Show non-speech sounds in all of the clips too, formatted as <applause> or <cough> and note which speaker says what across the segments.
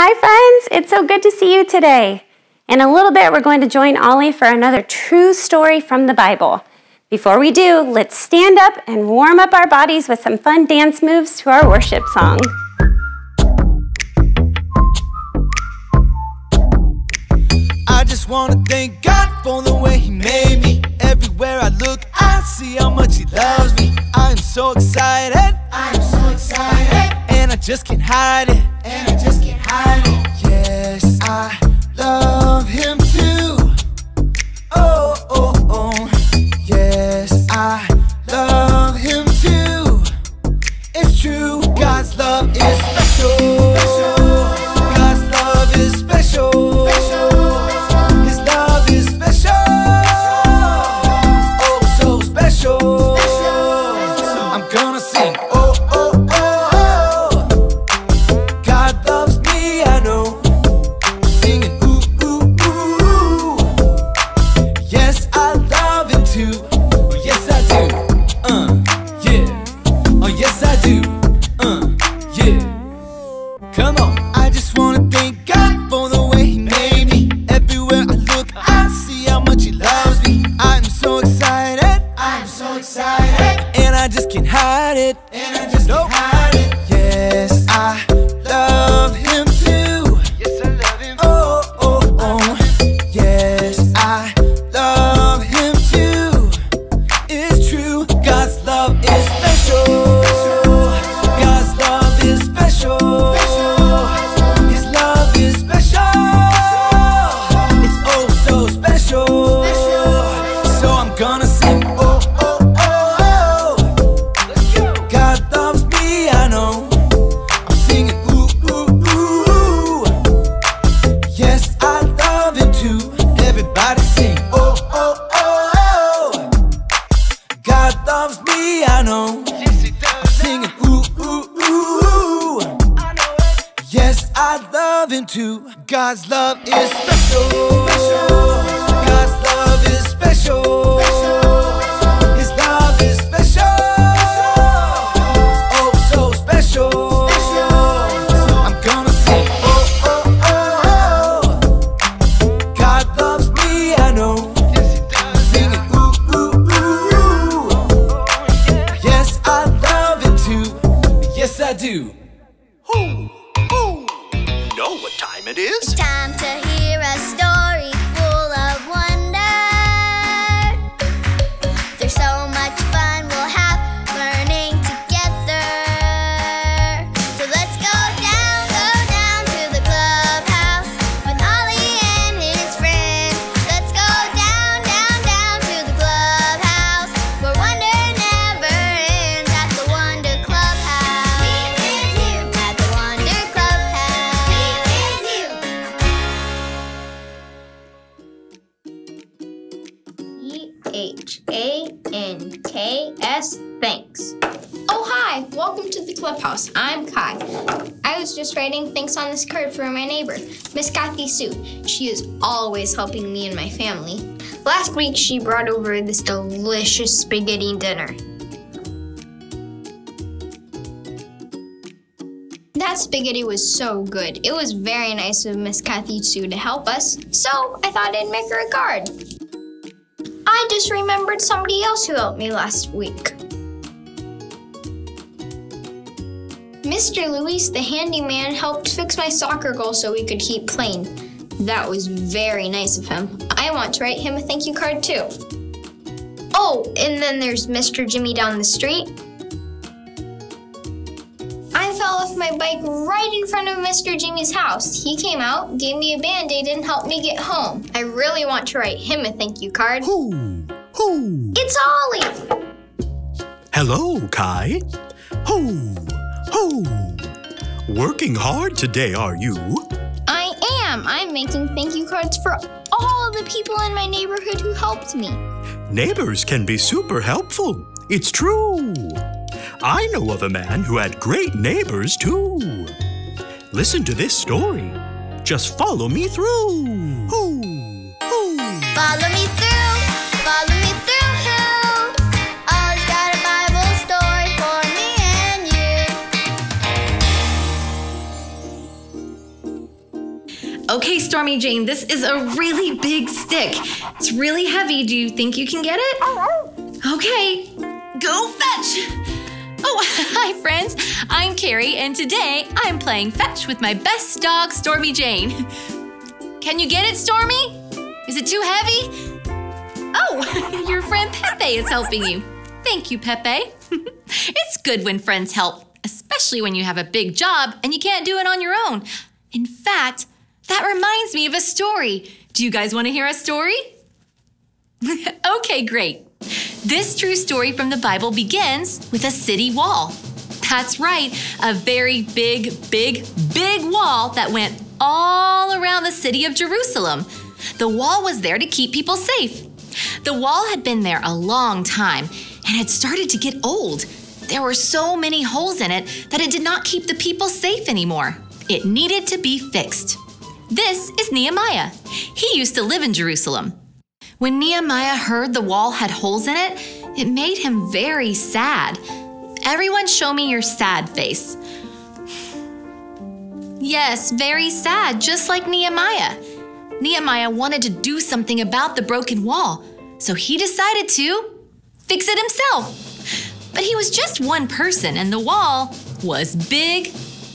Speaker 1: Hi, friends. It's so good to see you today. In a little bit, we're going to join Ollie for another true story from the Bible. Before we do, let's stand up and warm up our bodies with some fun dance moves to our worship song.
Speaker 2: I just wanna thank God for the way He made me. Everywhere I look, I see how much He loves me. I am so excited. I am so excited. And I just can't hide it. God's love is special. God's love is special. His love is special. Oh, so special. I'm gonna sing. Oh, oh, oh, oh. God loves me, I know. Singing, ooh, ooh, ooh. Oh, yes, I love him too. Yes, I do.
Speaker 3: It is?
Speaker 4: Time to
Speaker 5: Thanks. Oh, hi. Welcome to the clubhouse. I'm Kai. I was just writing thanks on this card for my neighbor, Miss Kathy Sue. She is always helping me and my family. Last week, she brought over this delicious spaghetti dinner. That spaghetti was so good. It was very nice of Miss Kathy Sue to help us, so I thought I'd make her a card. I just remembered somebody else who helped me last week. Mr. Luis, the handyman, helped fix my soccer goal so we could keep playing. That was very nice of him. I want to write him a thank you card too. Oh, and then there's Mr. Jimmy down the street. I fell off my bike right in front of Mr. Jimmy's house. He came out, gave me a band aid, and helped me get home. I really want to write him a thank you card.
Speaker 3: Who? Who?
Speaker 5: It's Ollie!
Speaker 3: Hello, Kai. Who? Who? Working hard today, are you?
Speaker 5: I am. I'm making thank you cards for all the people in my neighborhood who helped me.
Speaker 3: Neighbors can be super helpful. It's true. I know of a man who had great neighbors, too. Listen to this story. Just follow me through.
Speaker 6: Okay, Stormy Jane, this is a really big stick. It's really heavy. Do you think you can get it? Okay, go fetch. Oh, <laughs> hi, friends. I'm Carrie, and today I'm playing fetch with my best dog, Stormy Jane. Can you get it, Stormy? Is it too heavy? Oh, <laughs> your friend Pepe is helping you. Thank you, Pepe. <laughs> it's good when friends help, especially when you have a big job and you can't do it on your own. In fact, that reminds me of a story. Do you guys want to hear a story? <laughs> okay, great. This true story from the Bible begins with a city wall. That's right, a very big, big, big wall that went all around the city of Jerusalem. The wall was there to keep people safe. The wall had been there a long time and had started to get old. There were so many holes in it that it did not keep the people safe anymore. It needed to be fixed. This is Nehemiah. He used to live in Jerusalem. When Nehemiah heard the wall had holes in it, it made him very sad. Everyone, show me your sad face. Yes, very sad, just like Nehemiah. Nehemiah wanted to do something about the broken wall, so he decided to fix it himself. But he was just one person, and the wall was big,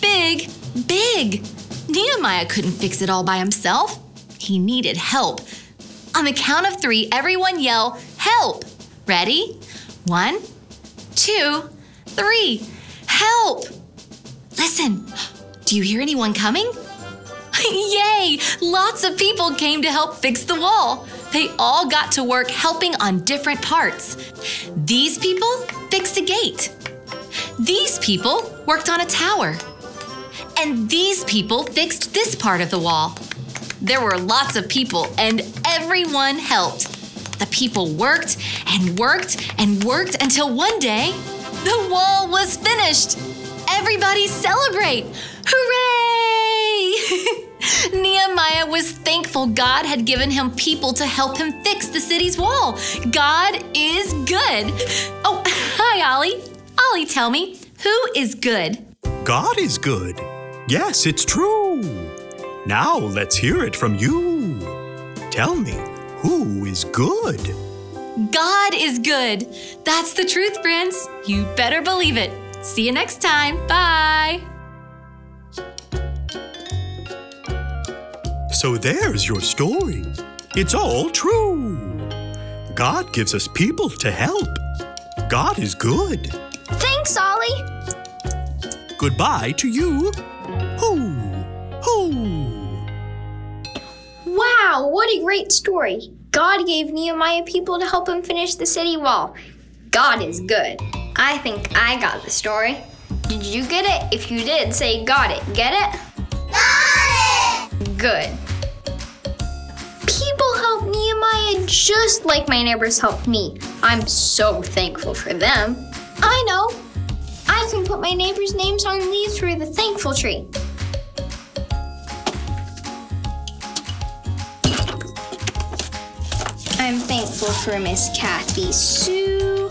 Speaker 6: big, big. Nehemiah couldn't fix it all by himself. He needed help. On the count of three, everyone yell, Help! Ready? One, two, three. Help! Listen, do you hear anyone coming? <laughs> Yay! Lots of people came to help fix the wall. They all got to work helping on different parts. These people fixed a gate. These people worked on a tower. And these people fixed this part of the wall. There were lots of people, and everyone helped. The people worked and worked and worked until one day, the wall was finished. Everybody celebrate! Hooray! <laughs> Nehemiah was thankful God had given him people to help him fix the city's wall. God is good. Oh, <laughs> hi, Ollie. Ollie, tell me, who is good?
Speaker 3: God is good. Yes, it's true. Now let's hear it from you. Tell me, who is good?
Speaker 6: God is good. That's the truth, Prince. You better believe it. See you next time. Bye.
Speaker 3: So there's your story. It's all true. God gives us people to help. God is good.
Speaker 5: Thanks, Ollie.
Speaker 3: Goodbye to you. Hoo, hoo.
Speaker 5: Wow, what a great story. God gave Nehemiah people to help him finish the city wall. God is good. I think I got the story. Did you get it? If you did, say got it. Get it?
Speaker 4: Got it!
Speaker 5: Good. People help Nehemiah just like my neighbors helped me. I'm so thankful for them. I know. I can put my neighbors' names on leaves for the thankful tree. I'm thankful for Miss Kathy Sue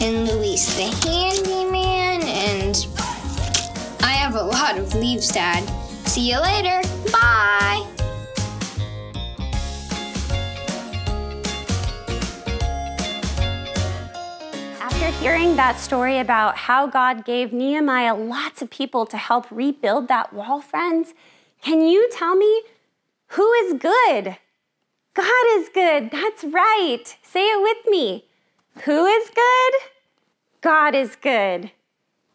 Speaker 5: and Luis the handyman, and I have a lot of leaves, Dad. See you later. Bye.
Speaker 1: After hearing that story about how God gave Nehemiah lots of people to help rebuild that wall, friends, can you tell me who is good? God is good. That's right. Say it with me. Who is good? God is good.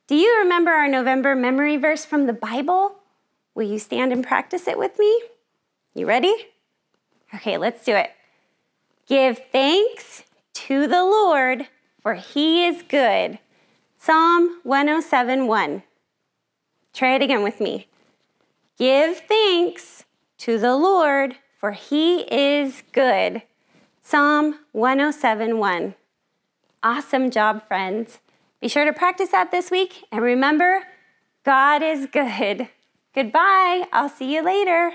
Speaker 1: Do you remember our November memory verse from the Bible? Will you stand and practice it with me? You ready? Okay, let's do it. Give thanks to the Lord, for he is good. Psalm 107:1. Try it again with me. Give thanks to the Lord, for he is good. Psalm 107:1. Awesome job, friends. Be sure to practice that this week and remember, God is good. Goodbye. I'll see you later.